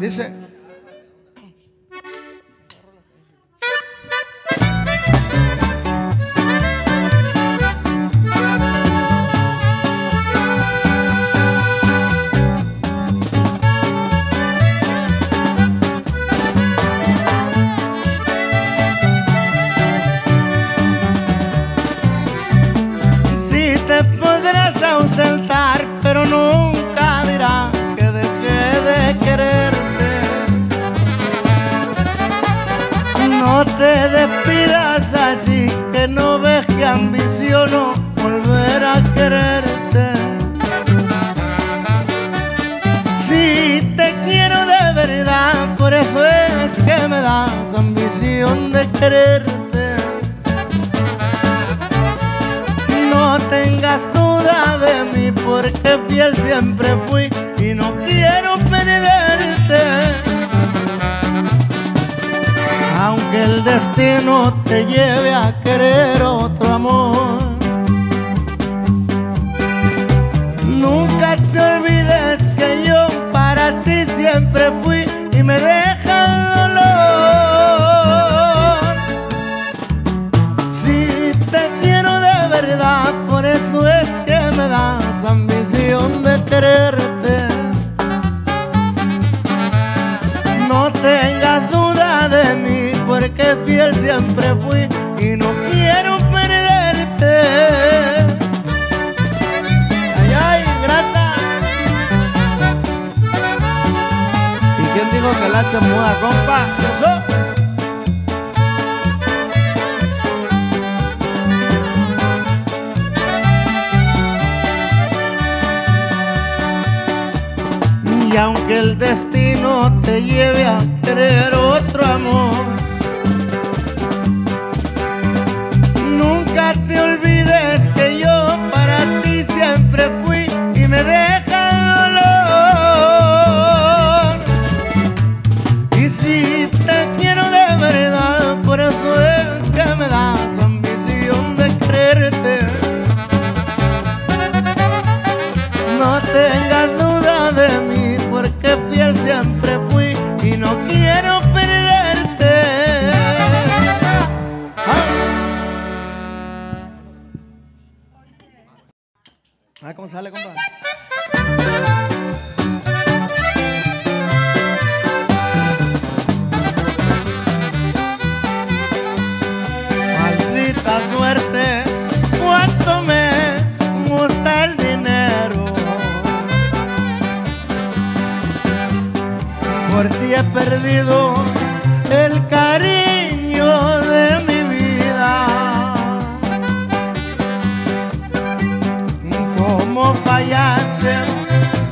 Dice.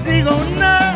Sigo una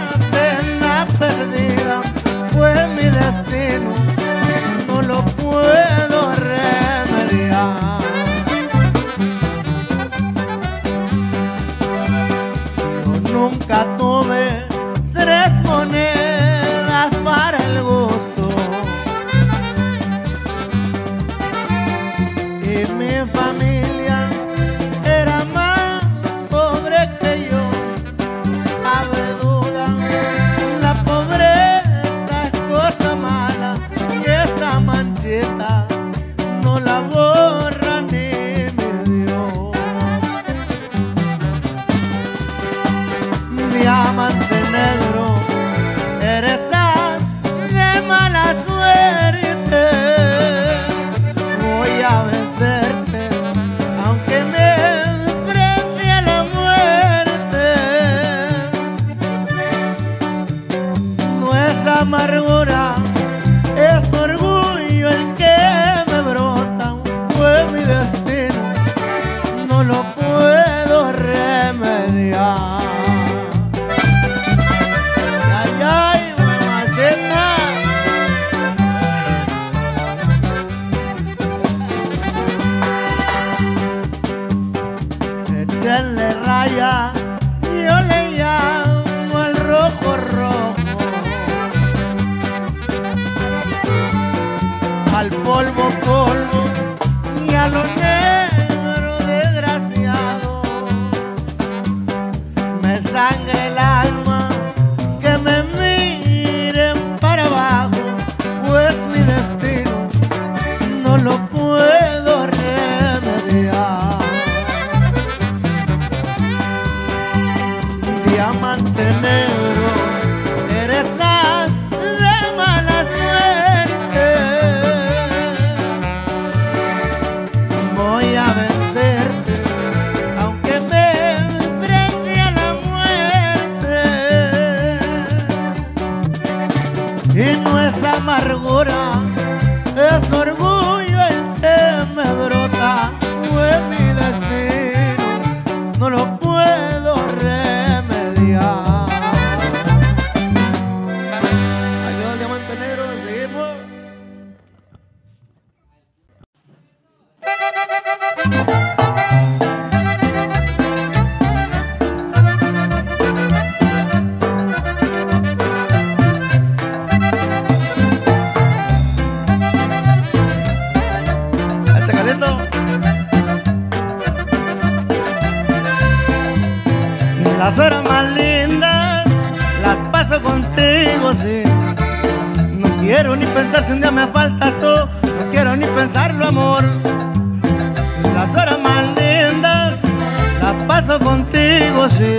paso contigo, sí.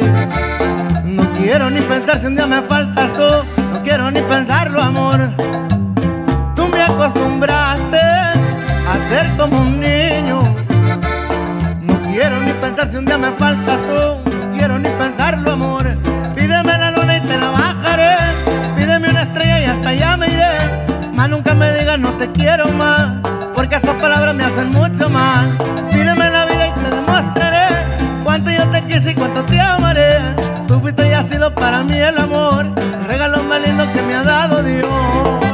No quiero ni pensar si un día me faltas tú, no quiero ni pensarlo, amor. Tú me acostumbraste a ser como un niño. No quiero ni pensar si un día me faltas tú, no quiero ni pensarlo, amor. Pídeme la luna y te la bajaré. Pídeme una estrella y hasta allá me iré. Más nunca me digas no te quiero más, porque esas palabras me hacen mucho mal. Pídeme la para mí el amor, el regalo más lindo que me ha dado Dios.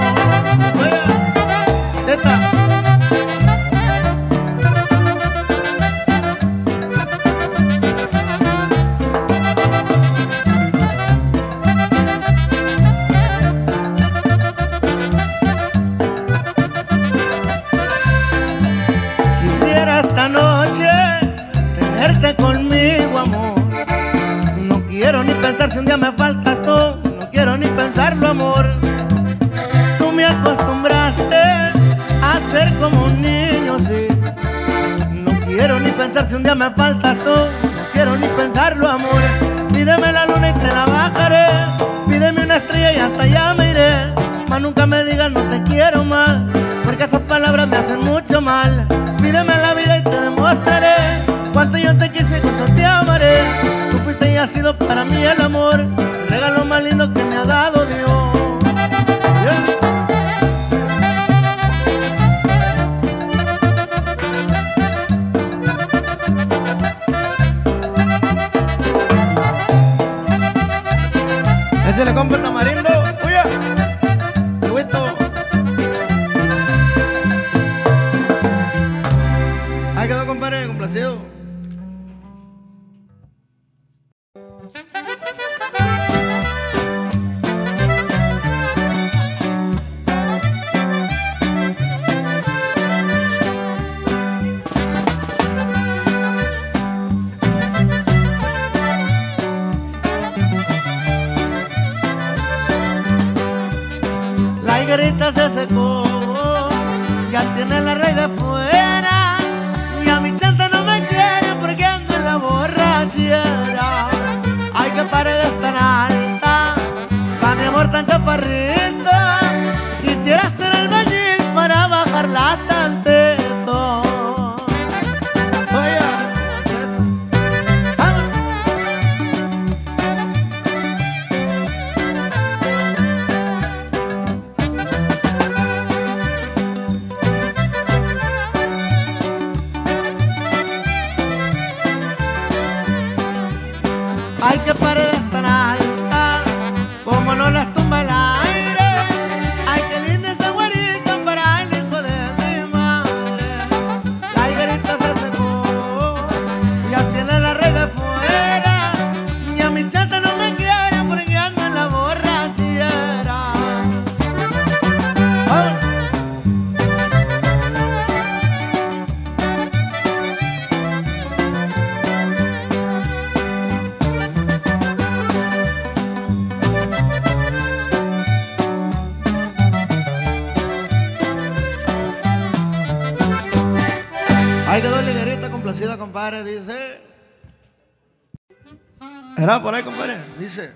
Si un día me faltas tú, no quiero ni pensarlo, amor. Tú me acostumbraste a ser como un niño, sí. No quiero ni pensar si un día me faltas tú, no quiero ni pensarlo, amor. Pídeme la luna y te la bajaré. Pídeme una estrella y hasta allá me iré. Mas nunca me digas no te quiero más, porque esas palabras me hacen mucho mal. Pídeme la vida y te demostraré cuánto yo te quise y cuánto te amaré. Has sido para mí el amor, el regalo más lindo que me ha dado Dios. Yeah. Échale compa el tamarindo, uya, Huevito. Ahí quedó compadre, complacido. Por ahí, compadre. Dice.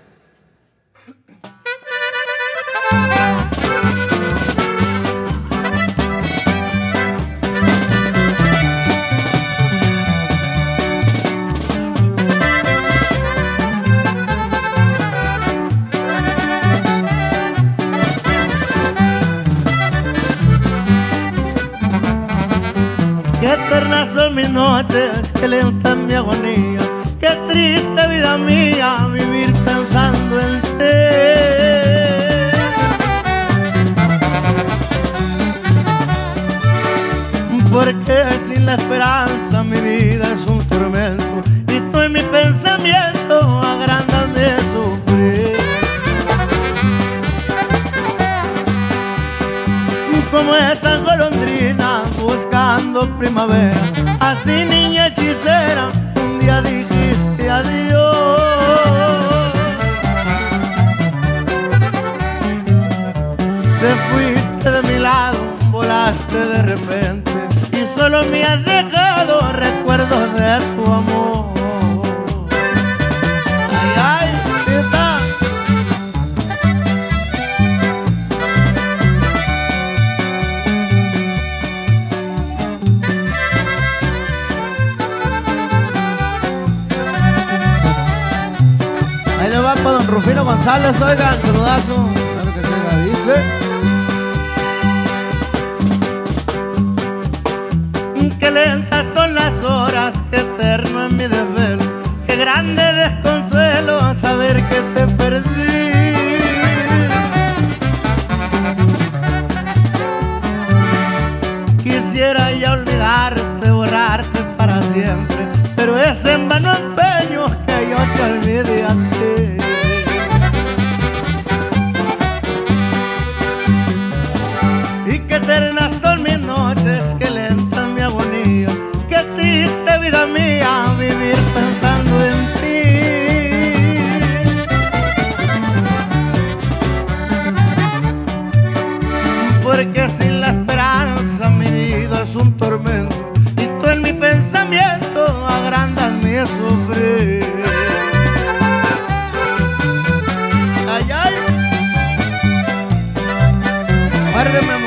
Qué eternas son mis noches, que lentan mi agonía triste vida mía vivir pensando en ti. Porque sin la esperanza mi vida es un tormento y tú en mi pensamiento agrandan de sufrir. Como esa golondrina buscando primavera, así niña hechicera y solo me has dejado recuerdos de tu amor. Ay, ay, está. Ahí le va para don Rufino González, oigan, saludazo. son las horas que eterno es mi desvelo. Qué grande desconsuelo saber que te Guárdame,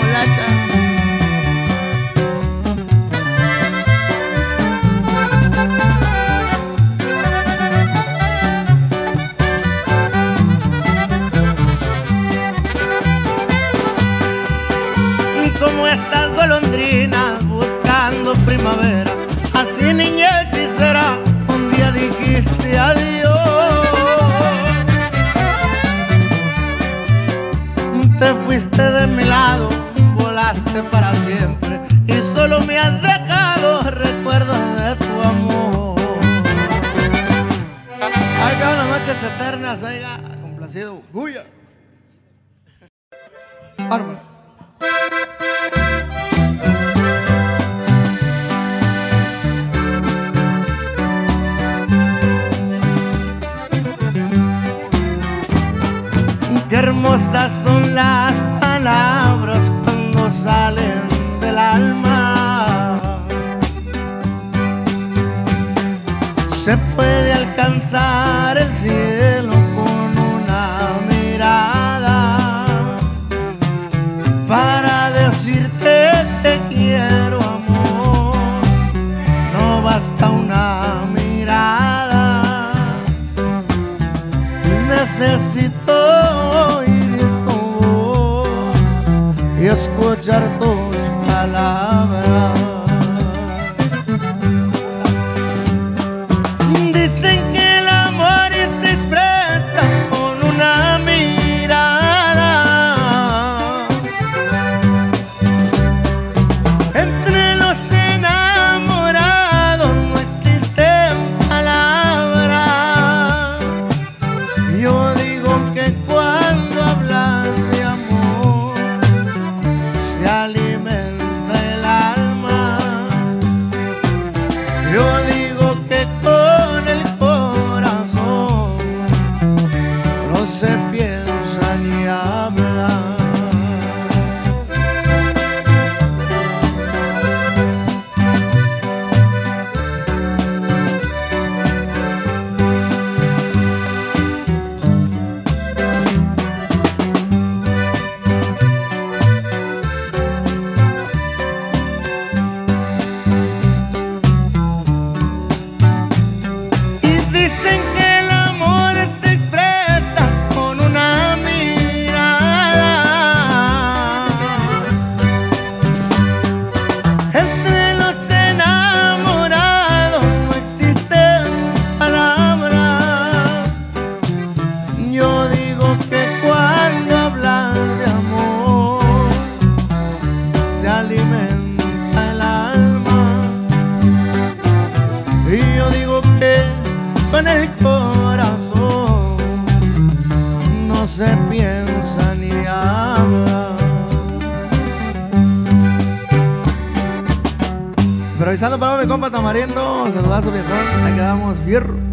Avisando para mi compa Tamarindo, saludazo viejón, ahí quedamos, fierro.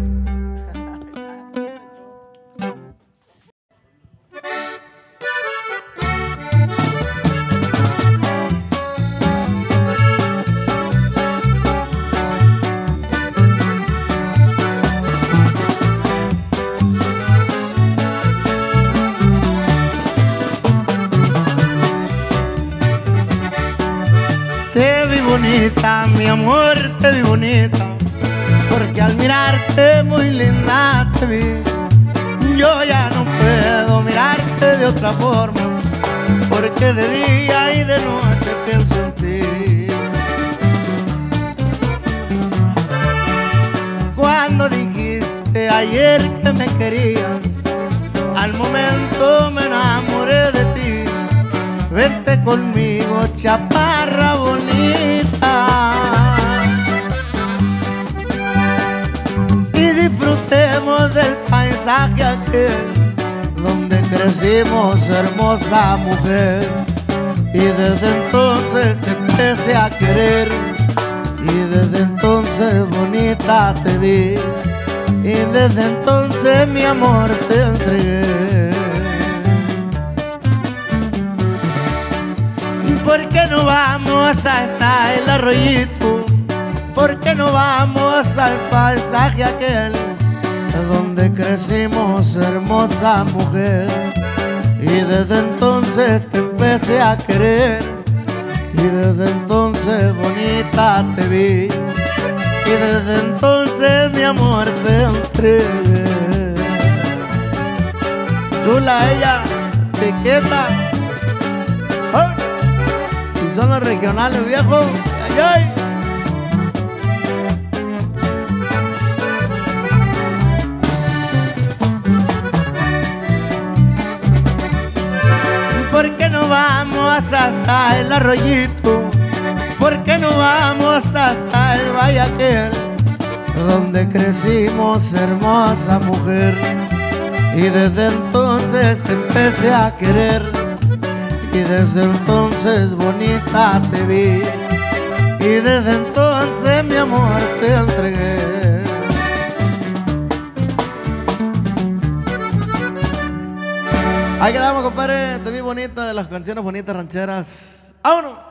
Te vi bonita, porque al mirarte muy linda te vi. Yo ya no puedo mirarte de otra forma, porque de día y de noche pienso en ti. Cuando dijiste ayer que me querías, al momento me enamoré de ti. Vente conmigo, chaparra bonita. Disfrutemos del paisaje aquel donde crecimos, hermosa mujer. Y desde entonces te empecé a querer. Y desde entonces bonita te vi. Y desde entonces mi amor te entregué. ¿Por qué no vamos hasta el arroyito? ¿Por qué no vamos al paisaje aquel donde crecimos, hermosa mujer? Y desde entonces te empecé a querer. Y desde entonces bonita te vi. Y desde entonces mi amor te entregué. Chula ella, etiqueta. ¡Ay! Y son los regionales viejos. ¡Ay, ay! Hasta el arroyito? ¿Por qué no vamos hasta el valle aquel donde crecimos, hermosa mujer? Y desde entonces te empecé a querer y desde entonces bonita te vi y desde entonces mi amor te entregué. Ahí quedamos, compadre. Te vi bonita de las canciones bonitas rancheras. ¡Vámonos!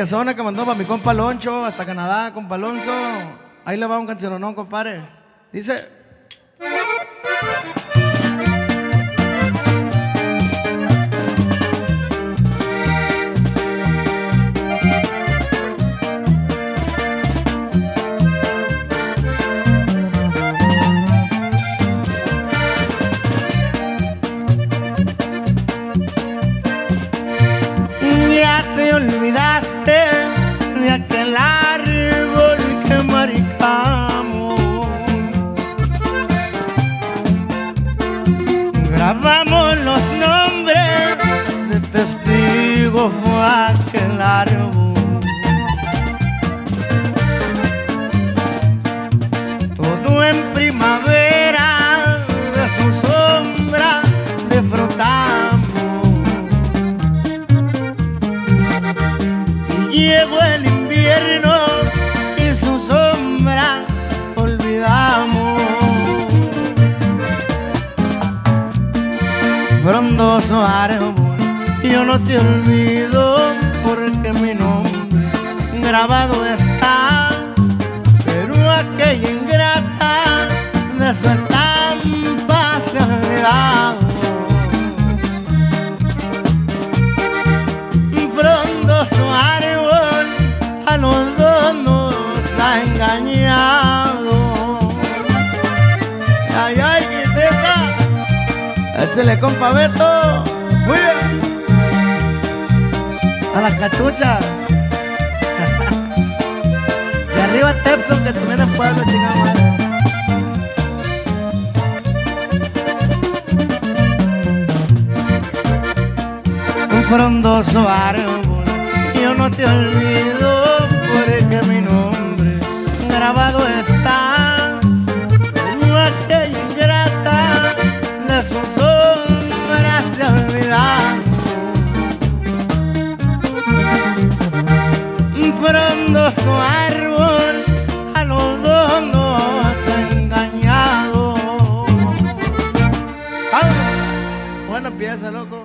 piazona que mandó para mi compa Loncho, hasta Canadá, compa Alonso. Ahí le va un cancionón, compadre. Dice. paso árbol, yo no te olvido porque mi nombre grabado está en aquella ingrata de su sombra se ha olvidado. Frondoso árbol a los dos nos ha engañado. ¡Ah! Buena pieza, loco.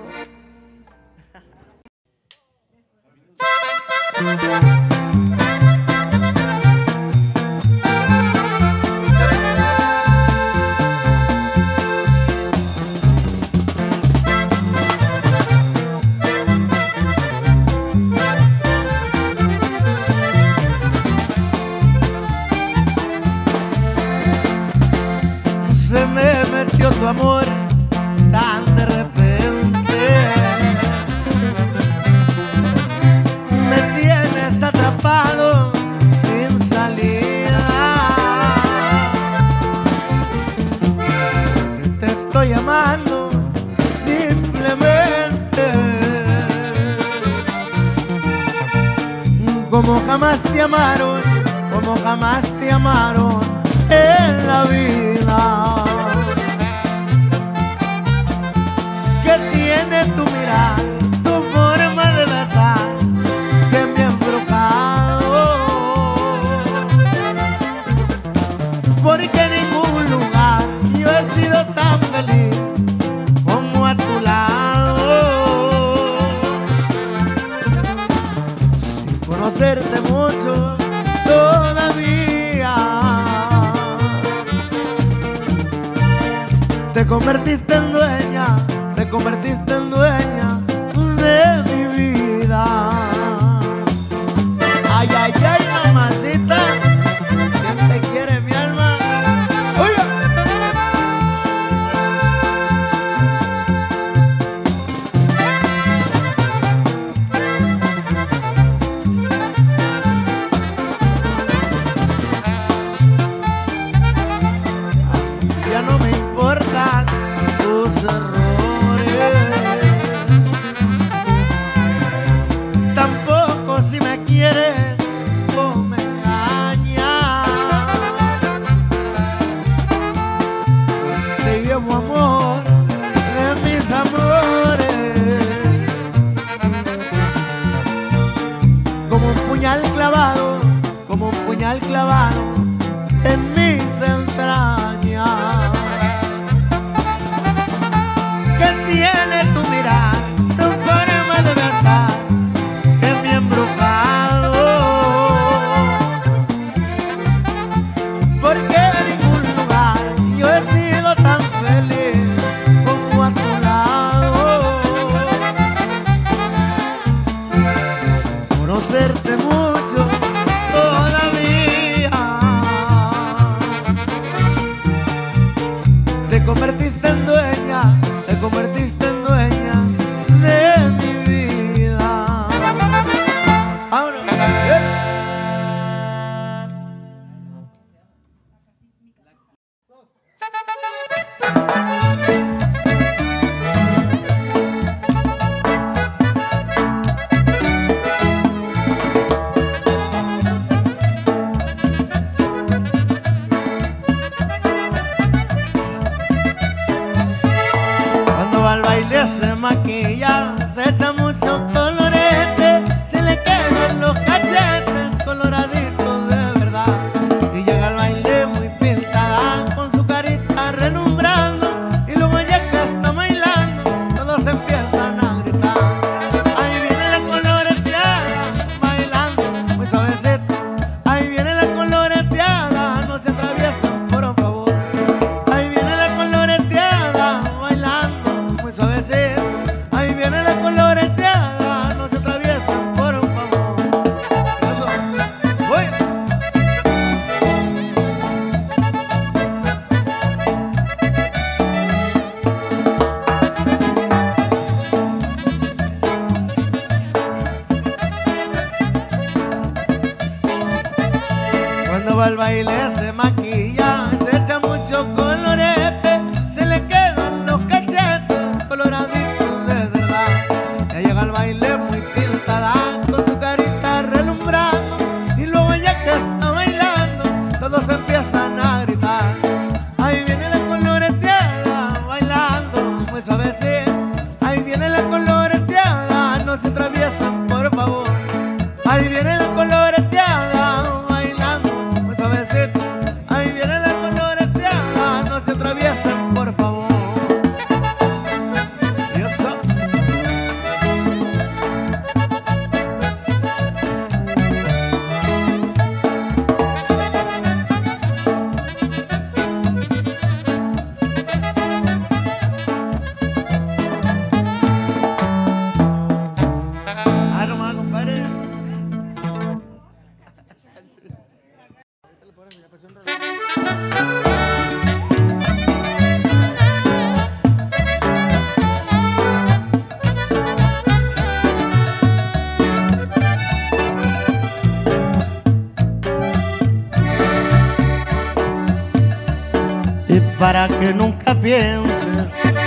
Que nunca pienses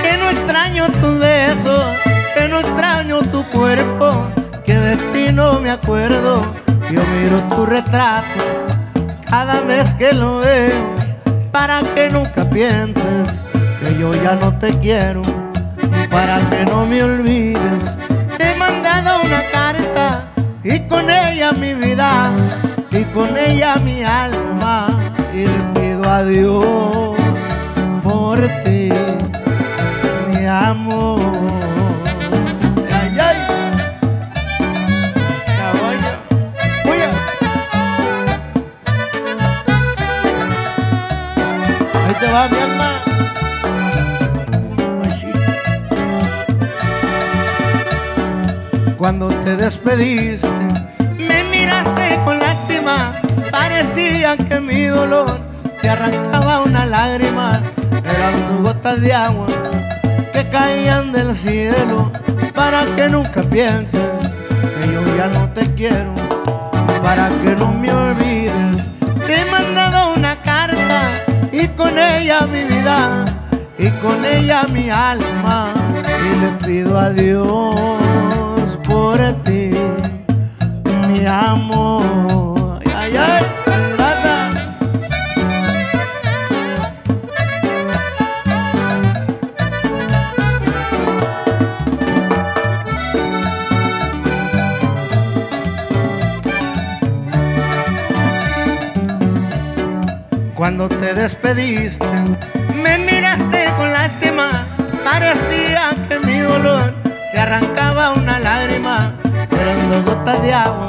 que no extraño tus besos, que no extraño tu cuerpo, que de ti no me acuerdo Yo miro tu retrato cada vez que lo veo para que nunca pienses que yo ya no te quiero para que no me olvides. Te he mandado una carta y con ella mi vida y con ella mi alma y le pido a Dios mi amor. Ay, ay. Caballo. Ahí te va mi alma. Cuando te despediste, me miraste con lástima. Parecía que mi dolor te arrancaba una lágrima. Eran gotas de agua que caían del cielo. Para que nunca pienses que yo ya no te quiero. Para que no me olvides, te he mandado una carta y con ella mi vida y con ella mi alma. Y le pido a Dios por ti, mi amor. Cuando te despediste, me miraste con lástima. Parecía que mi dolor te arrancaba una lágrima. Eran dos gotas de agua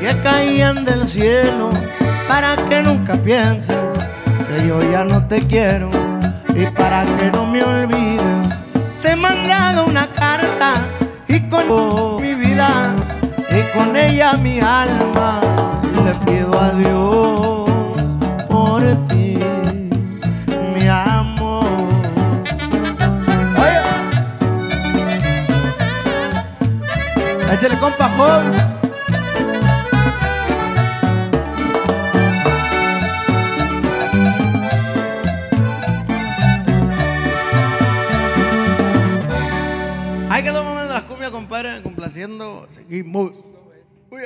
que caían del cielo. Para que nunca pienses que yo ya no te quiero. Y para que no me olvides, te he mandado una carta y con mi vida y con ella mi alma. Le pido a Dios Échale compa Holmes. Ahí quedó momento de las cumbias, compadre, complaciendo. Seguimos. Uy,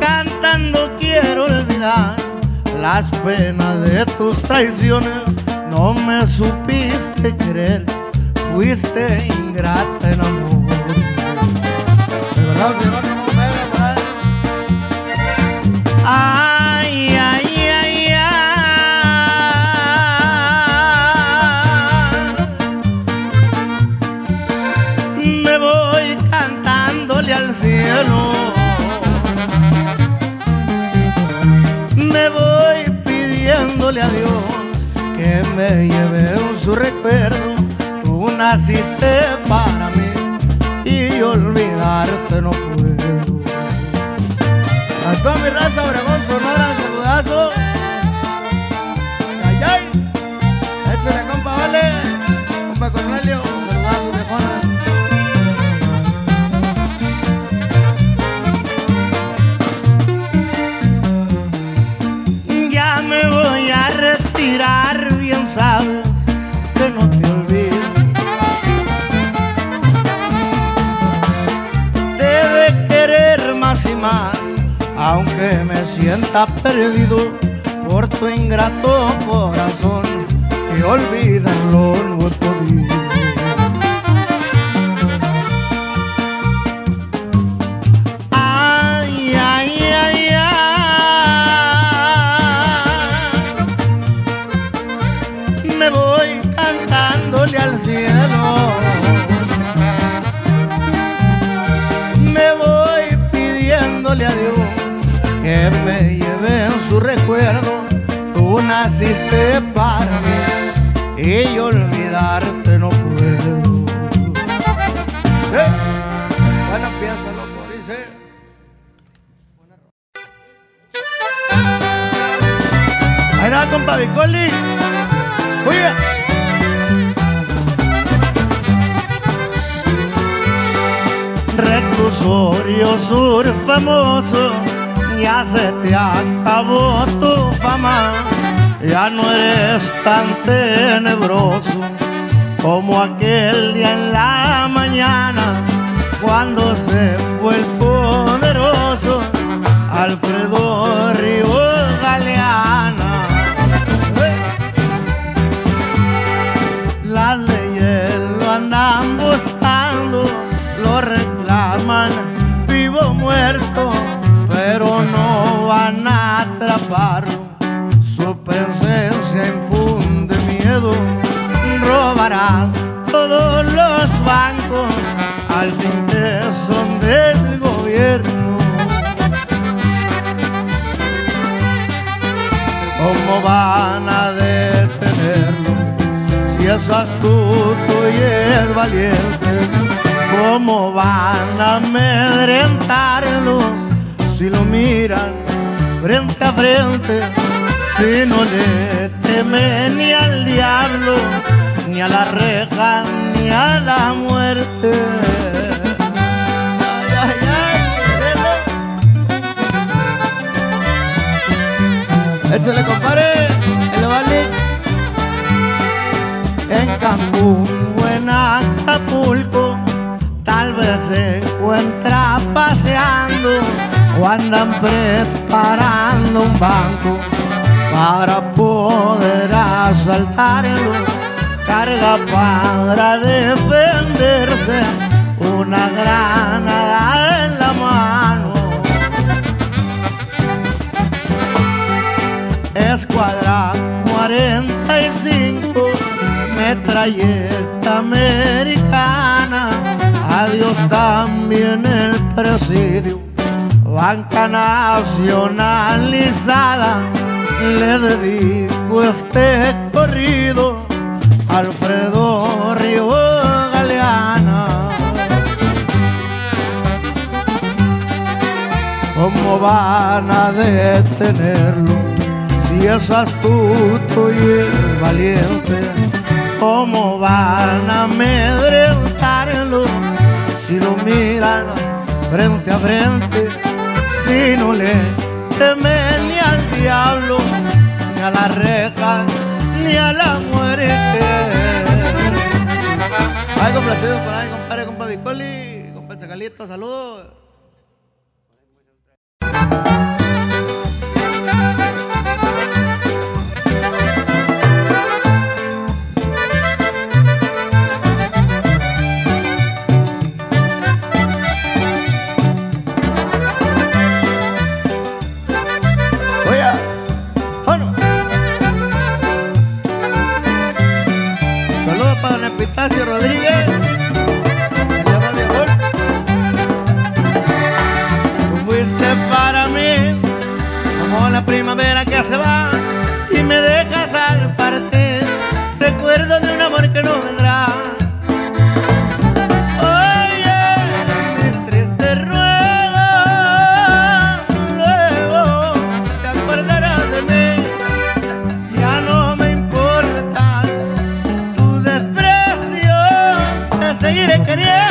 Cantando quiero olvidar las penas de tus traiciones. No me supiste querer, fuiste ingrata en amor. Me lleve en su recuerdo. Tú naciste para mí y olvidarte no puedo. Mi raza, Obregón, Sonora, saludazo. Sabes que no te olvido. Debe querer más y más, aunque me sienta perdido por tu ingrato corazón y olvídalo Tú naciste para mí y olvidarte no puedo. ¿Eh? Bueno, piensa, loco, dice. Ahí va, compa Bicoli. Oye. Reclusorio sur famoso, ya se te acabó tu fama, ya no eres tan tenebroso como aquel día en la mañana cuando se fue el poderoso Alfredo Río Galeana. Las leyes lo andan buscando, lo reclaman vivo o muerto, pero no van a atraparlo. Robará todos los bancos, al fin que son del gobierno. ¿Cómo van a detenerlo? Si es astuto y es valiente, ¿cómo van a amedrentarlo? Si lo miran frente a frente, si no le temen ni al diablo, ni a la reja, ni a la muerte. Ay, ay, ay, Échale, compadre, el vale. En Cancún o en Acapulco, tal vez se encuentra paseando o andan preparando un banco para poder asaltarlo. Carga para defenderse una granada en la mano. Escuadra 45, metralleta americana, adiós también el presidio, banca nacionalizada, le dedico este corrido, Alfredo Río Galeana. ¿Cómo ¿cómo van a detenerlo? Si es astuto y valiente, ¿cómo van a amedrentarlo? Si lo miran frente a frente, si no le temen ni al diablo, ni a la reja, ni a. Ay, por ahí, compadre, compa Vicoli, compa Chacalito, saludos. Epitacio Rodríguez. Llama mejor. Tú fuiste para mí como la primavera que se va y me dejas al partir. Recuerdo de un amor que no vendrá. Te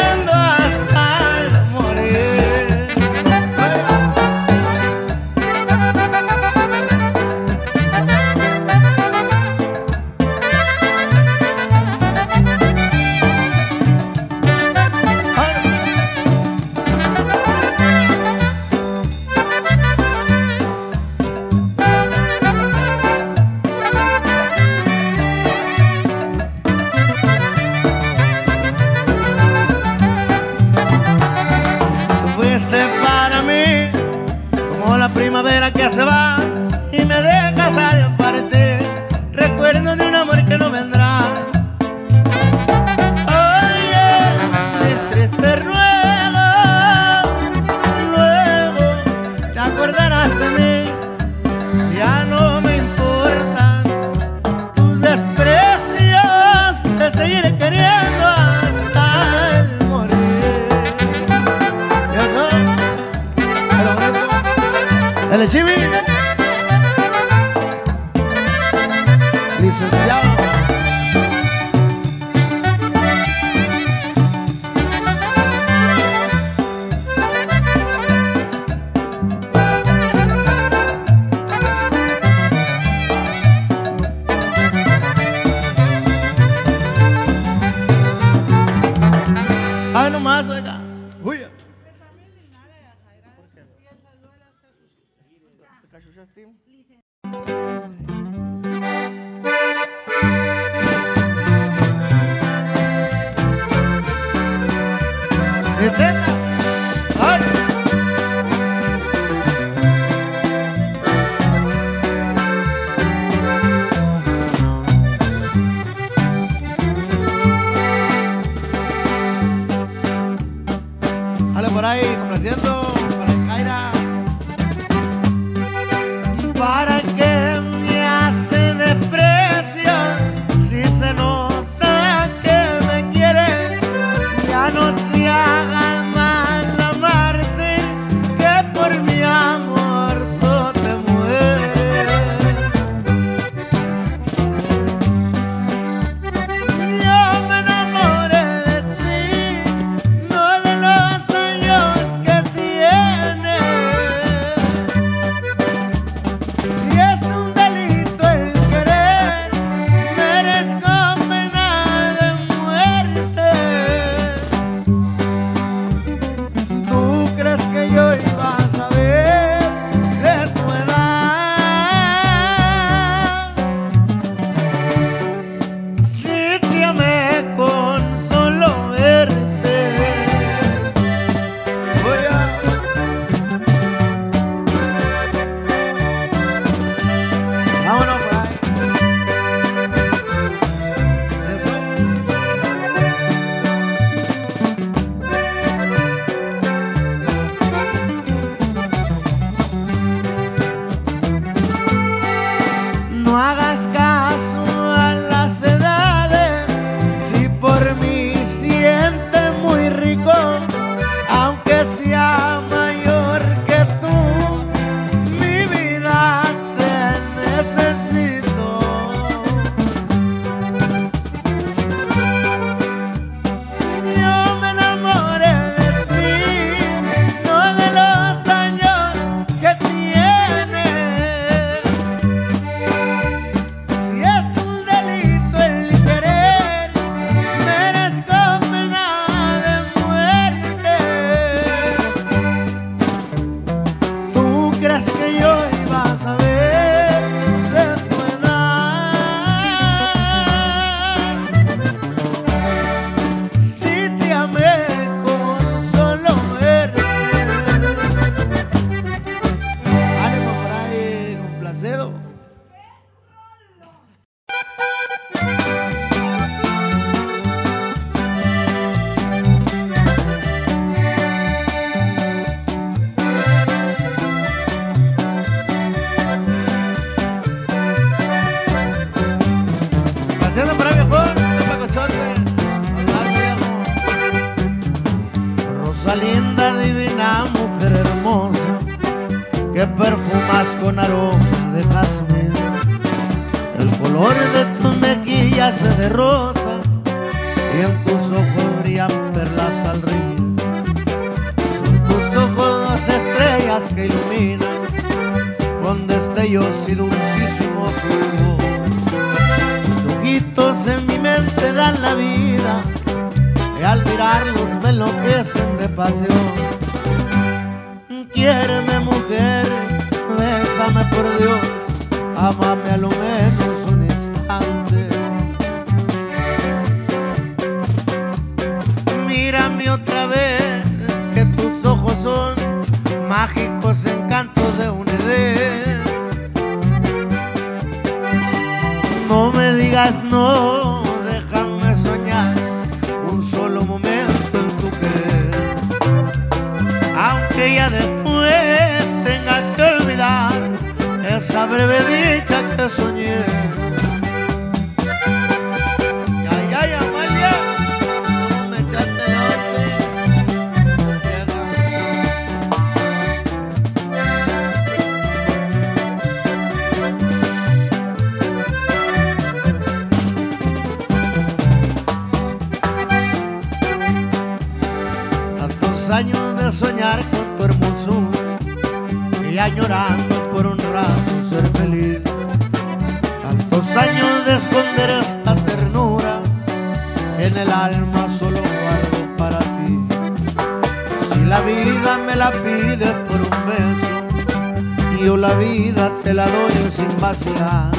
te la doy sin vacilar.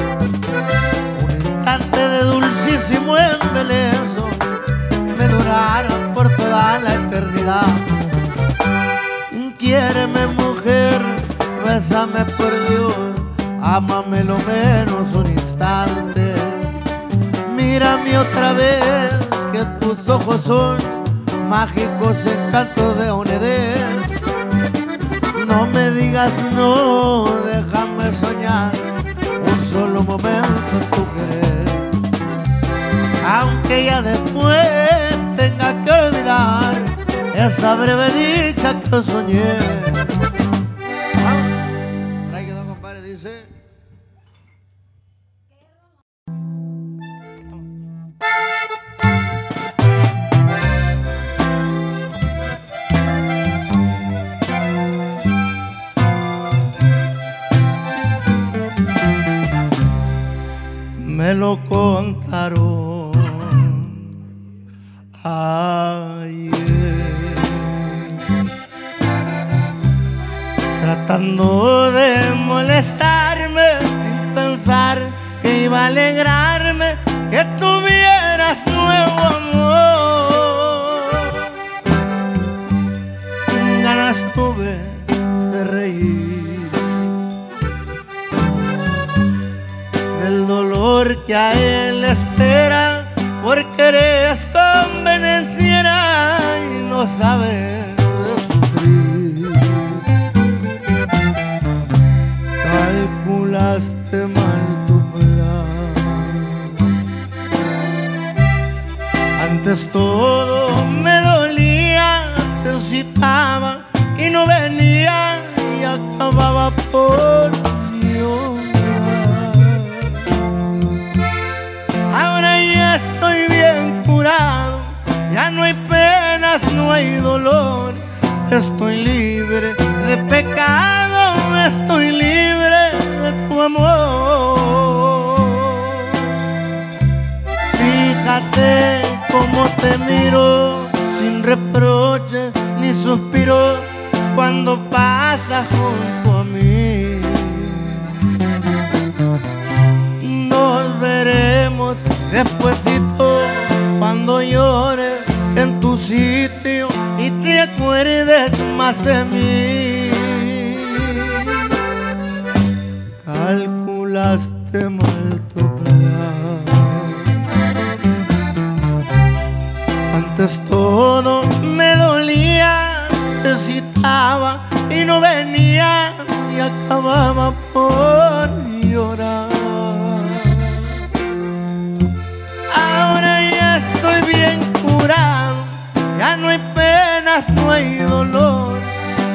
Un instante de dulcísimo embeleso me durará por toda la eternidad. Quiéreme mujer, bésame por Dios, ámame lo menos un instante. Mírame otra vez, que tus ojos son mágicos encantos de un. No me digas no, deja soñar un solo momento en tu querer. Aunque ya después tenga que olvidar esa breve dicha que soñé. contar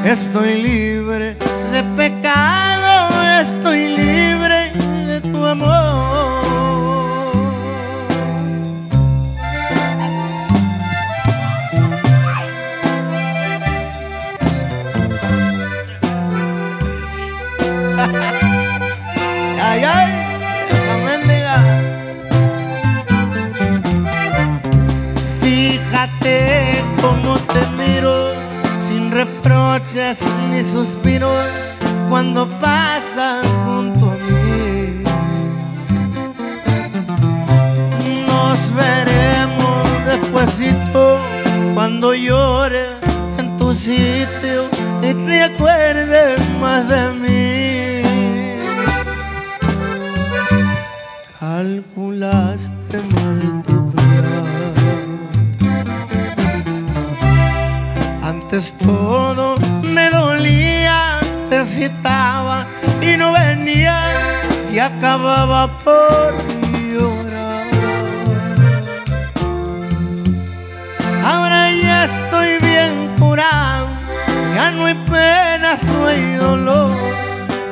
Estoy libre de pecado, estoy libre de tu amor. noches ni suspiro cuando pasa junto a mí. Nos veremos despuesito cuando llore en tu sitio y te acuerdes más de mí. y no venía y acababa por llorar. Ahora ya estoy bien curado, ya no hay penas, no hay dolor.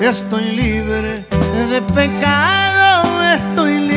Estoy libre de pecado, estoy libre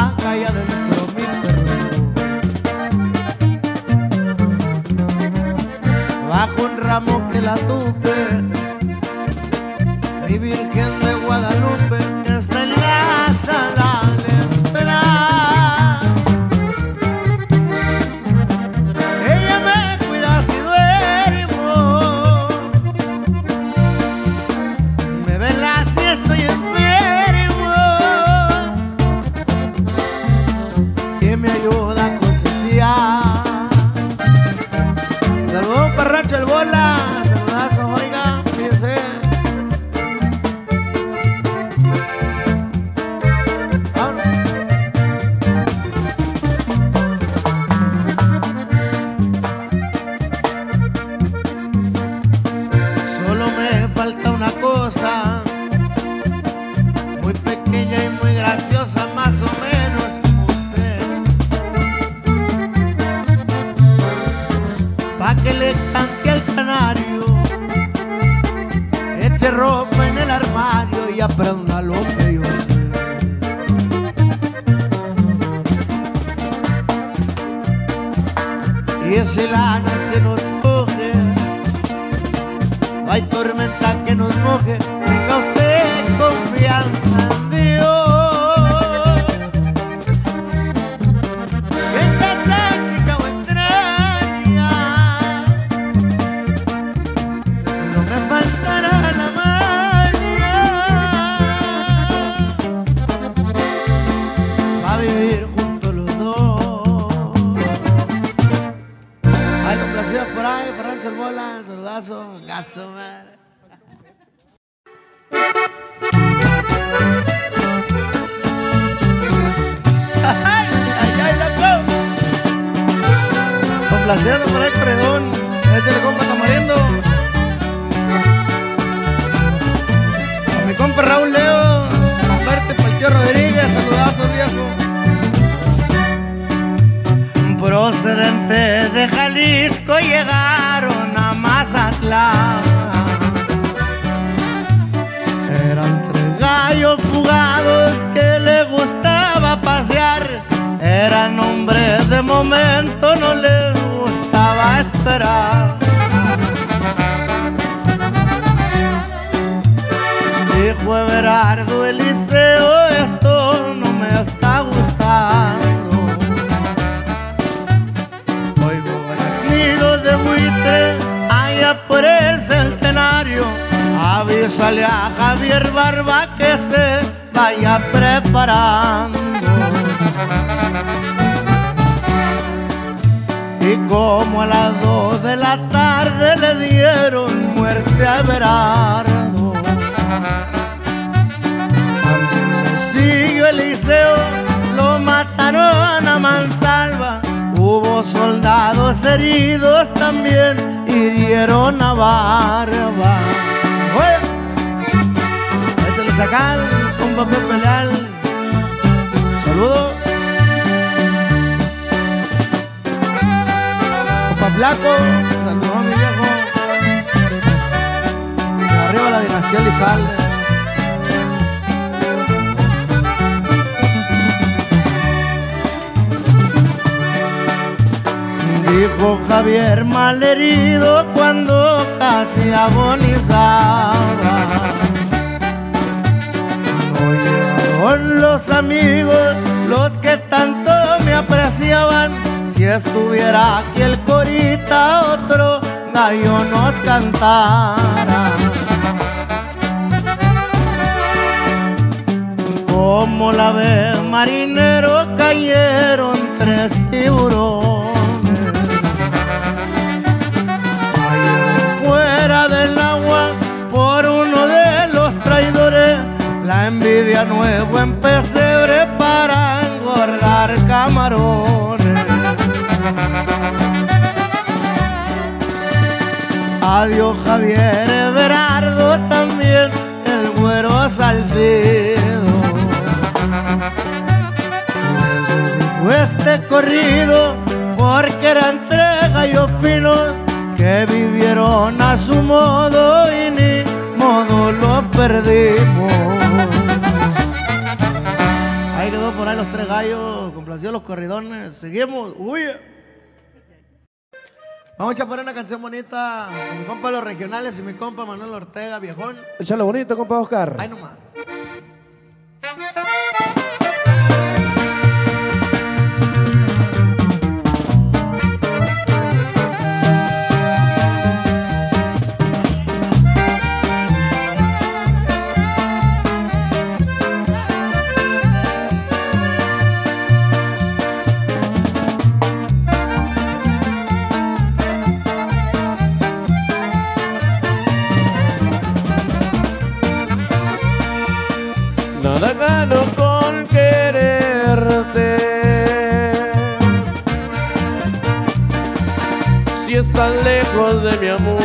vaca y adentro mi perro. Bajo un ramo que la tupe Hubo soldados heridos también, hirieron a Barba. Este le sacan un papel Leal. Saludos. Compa Flaco, saludos a mi viejo. Arriba la dinastía Lizalde. Dijo Javier malherido cuando casi agonizaba. Llegaron los amigos, los que tanto me apreciaban. Si estuviera aquí el corita, otro gallo nos cantara. Como la ve marinero cayeron tres tiburones. Envidia nuevo en pesebre para engordar camarones. Adiós Javier Everardo, también el güero Salcido. Este corrido porque eran tres gallos finos que vivieron a su modo y ni modo lo perdimos. Por ahí los tres gallos, complació los corridones. Seguimos, uy. Vamos a poner una canción bonita con mi compa los regionales y mi compa Manuel Ortega, viejón. Échale bonito, compa Oscar. Ahí nomás. Estás lejos de mi amor.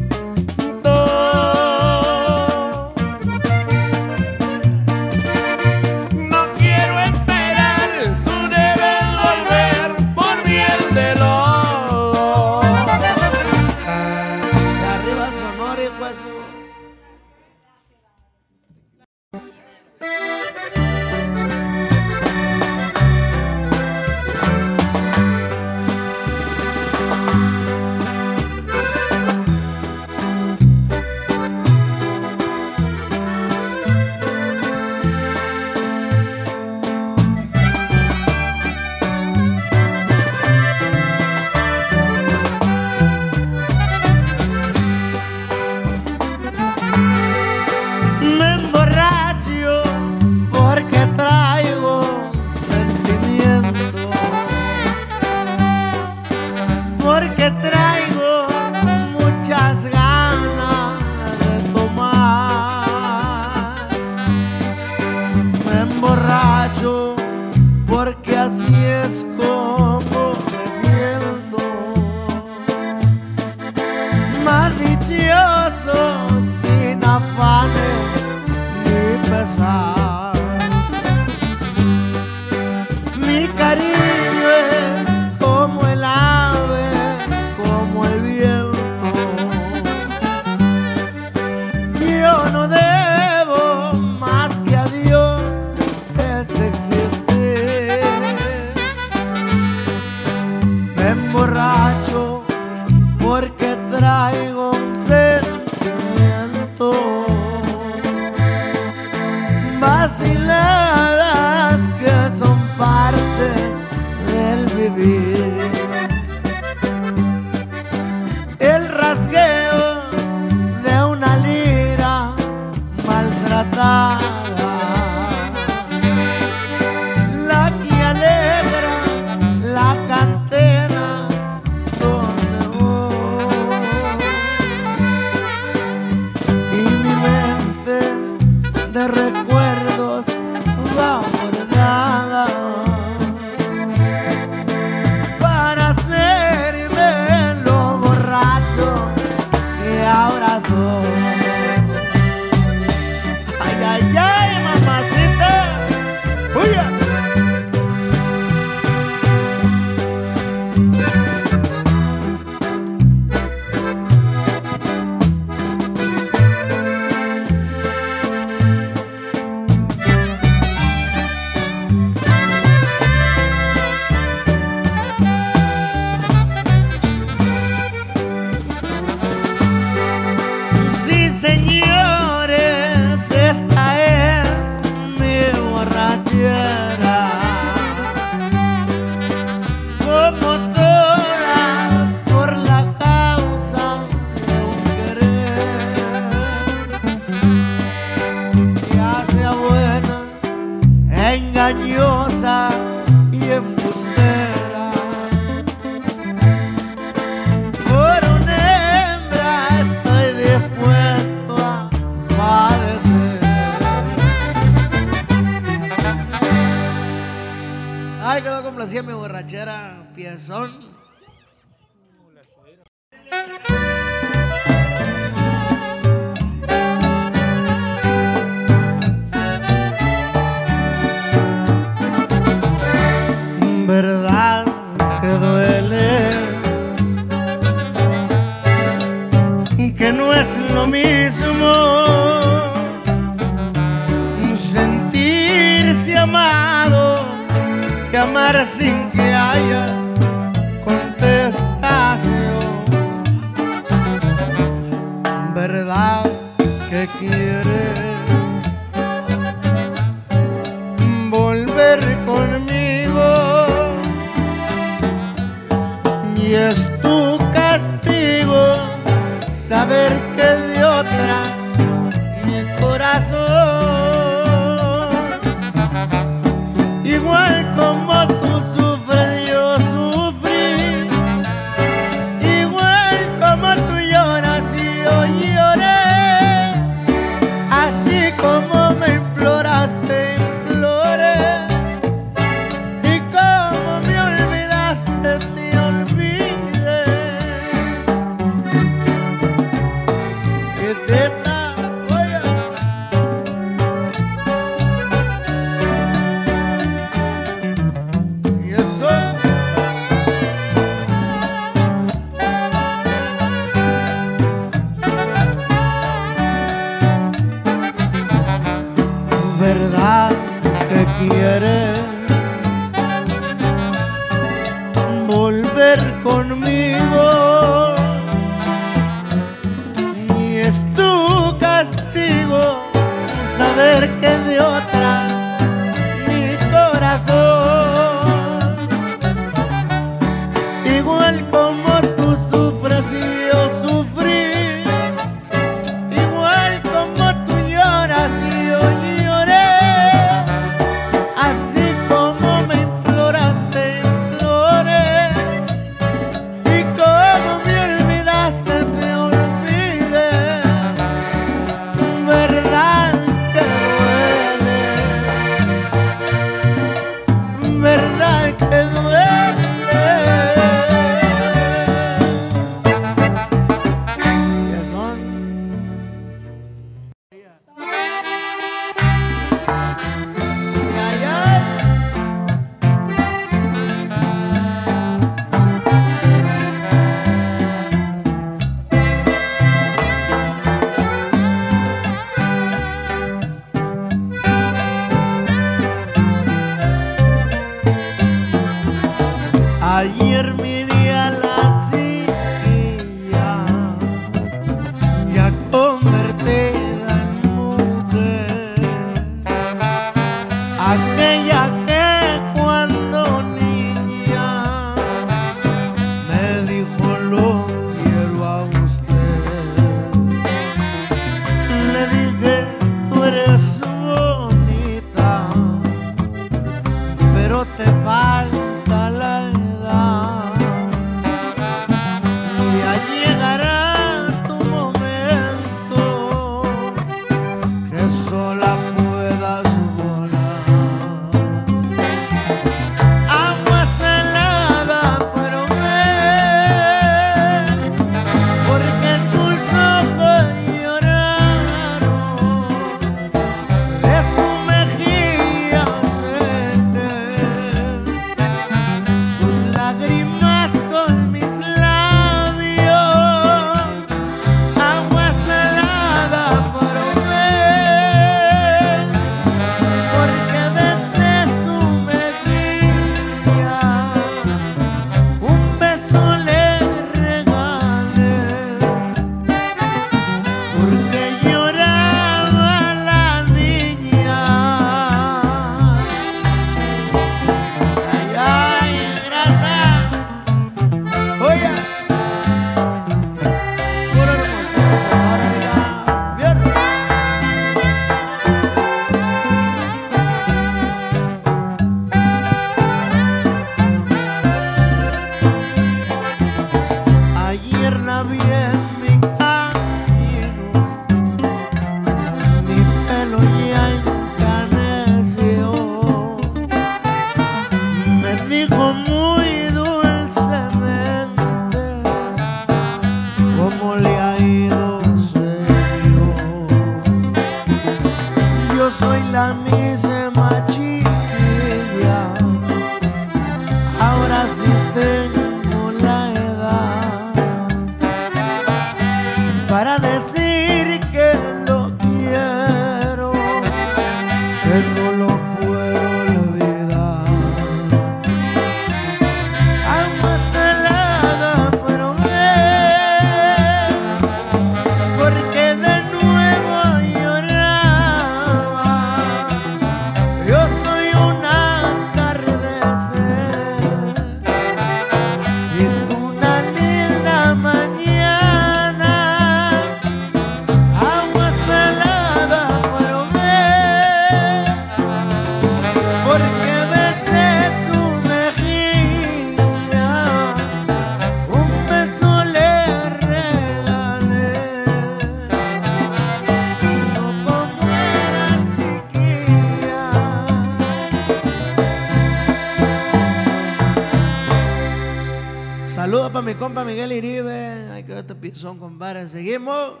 Ahora seguimos.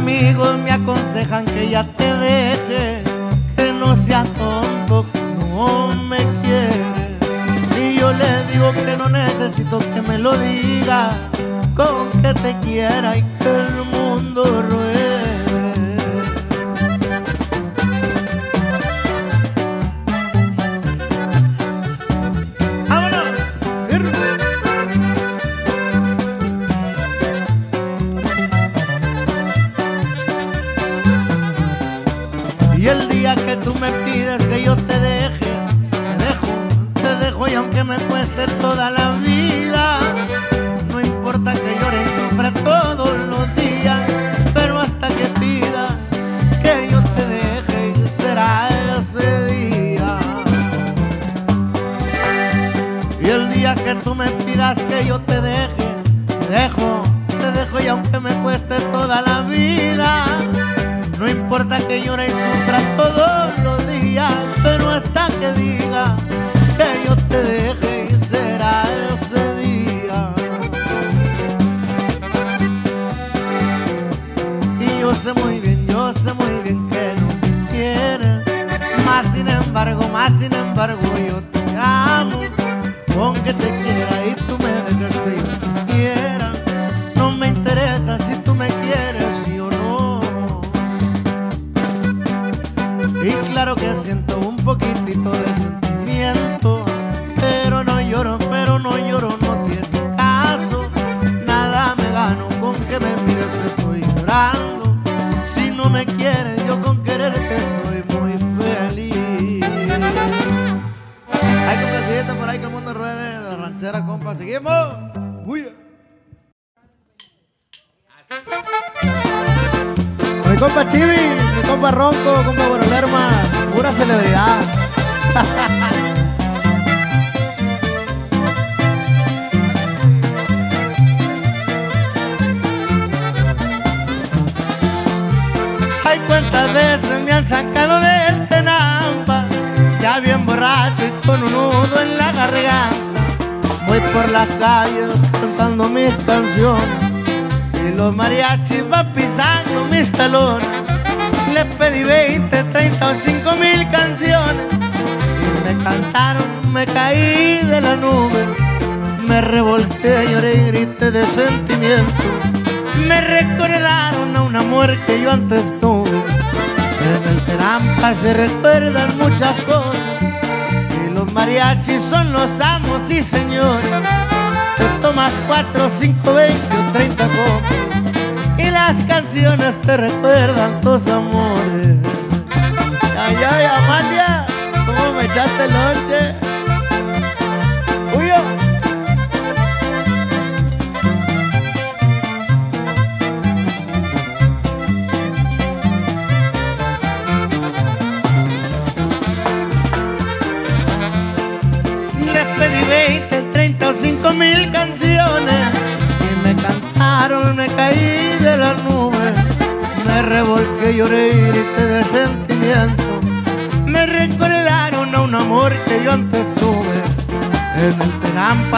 amigos me aconsejan que ya te deje, que no seas tonto, que no me quieres. Y yo le digo que no necesito que me lo diga, con que te quiera y que el mundo ruede.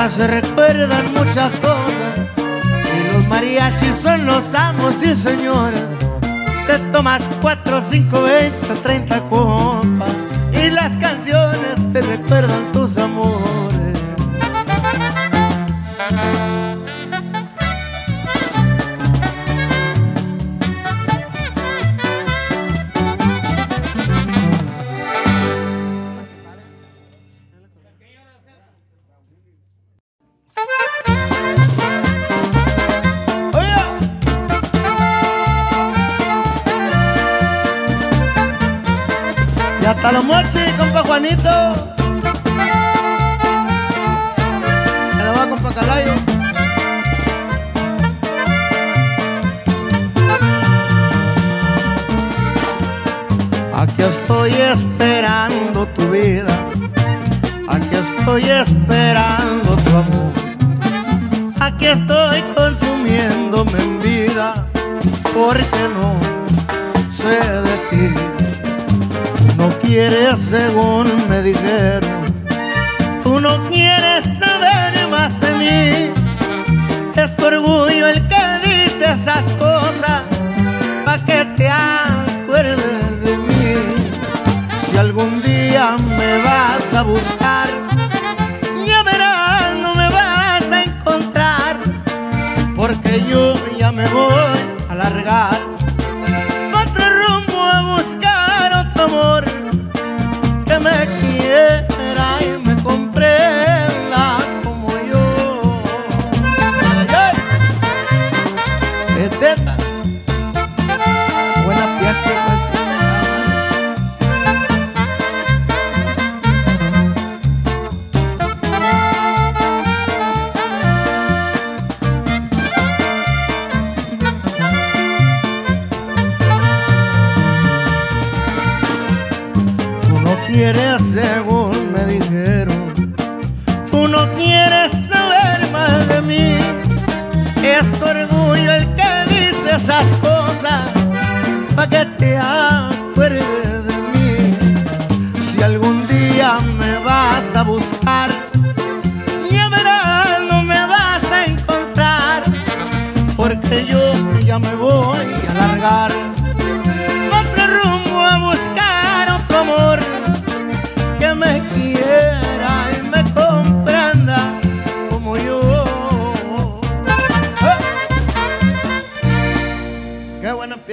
se recuerdan muchas cosas. Y los mariachis son los amos y sí, señora. Te tomas 4, 5, 20, 30 copas. Y las canciones te recuerdan tus amores.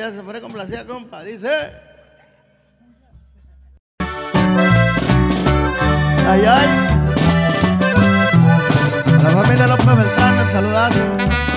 gracias por complacer, compa. Dice. Ay, ay. La familia López Beltrán, el saludazo.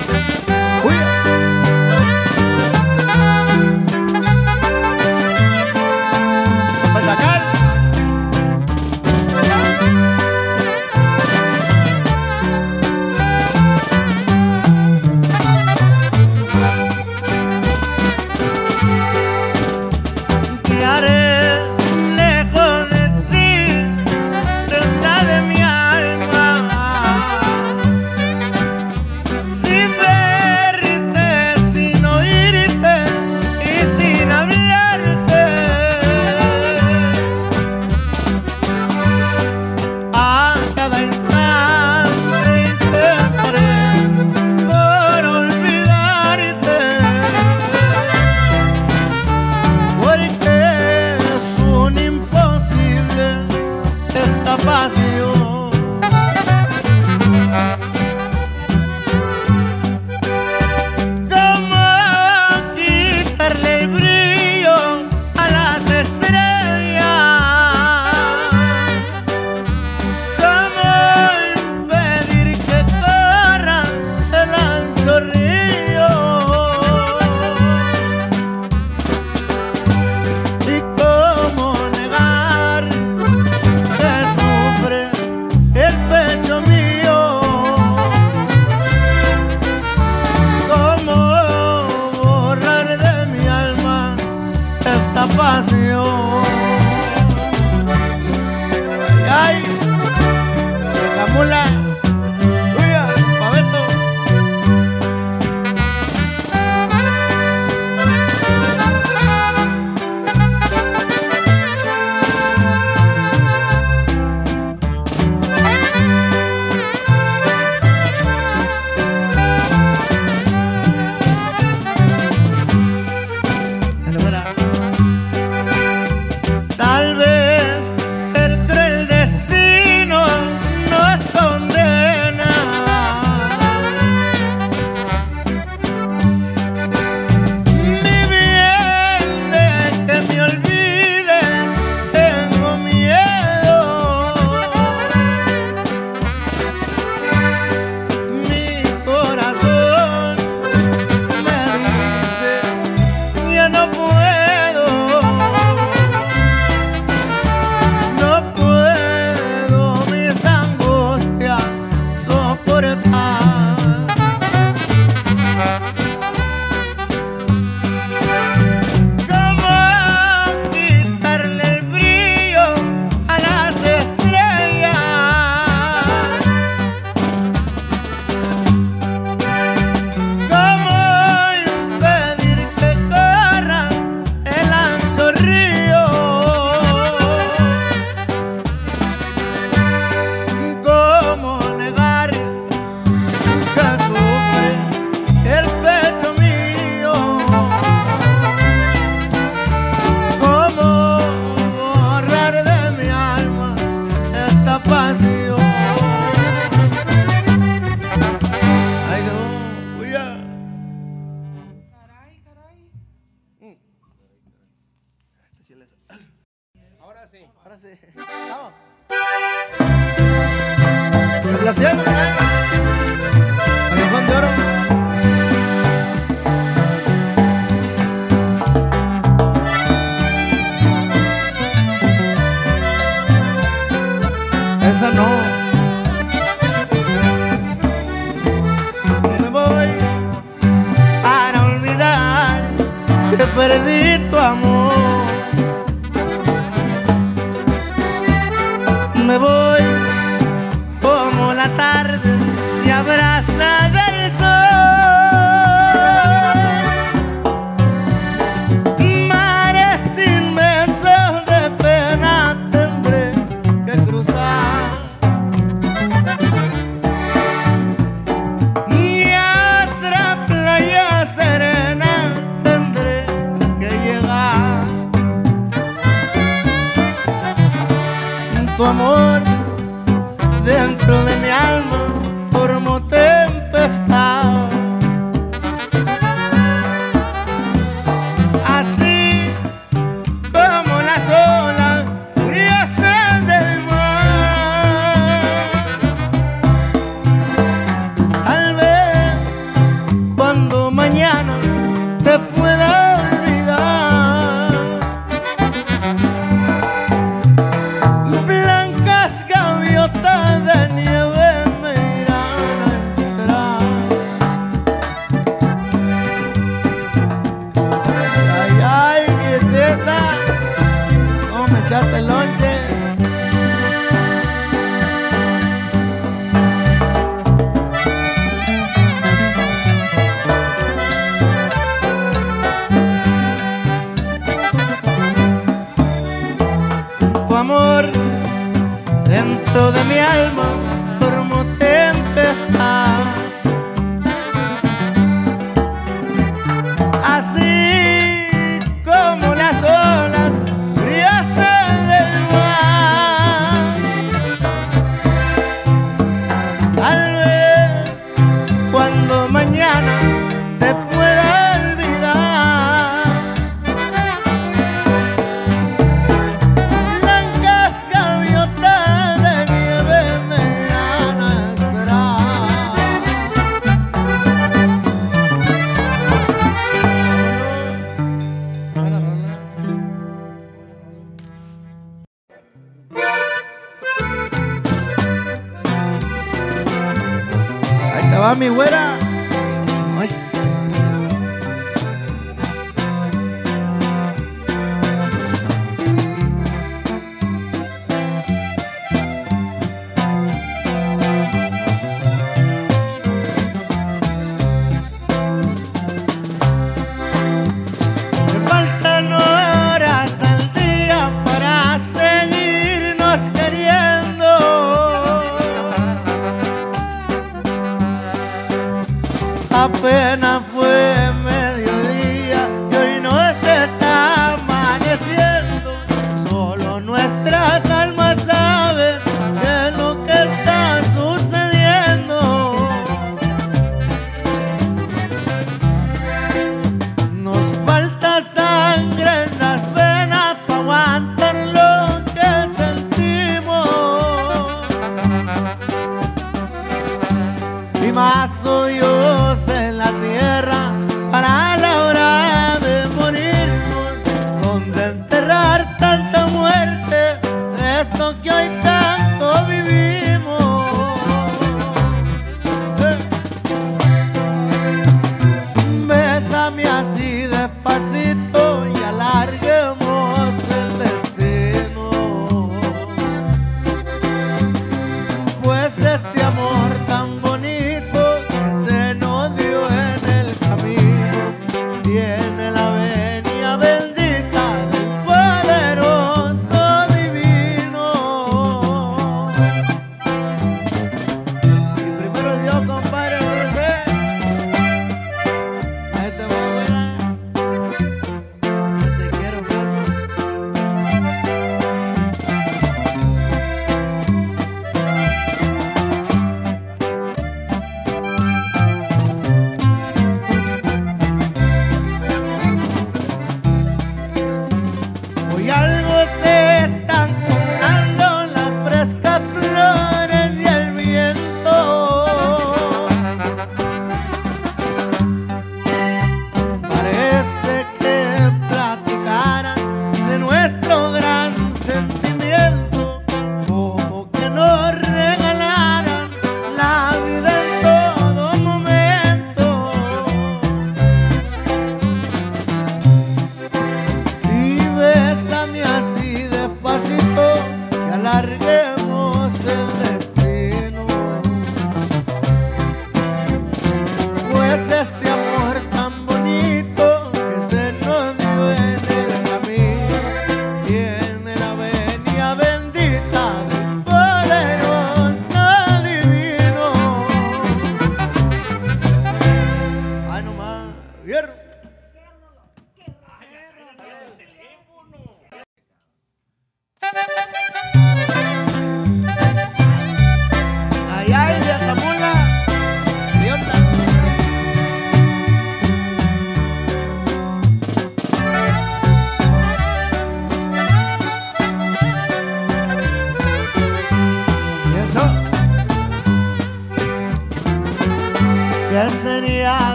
fizeste a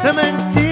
Se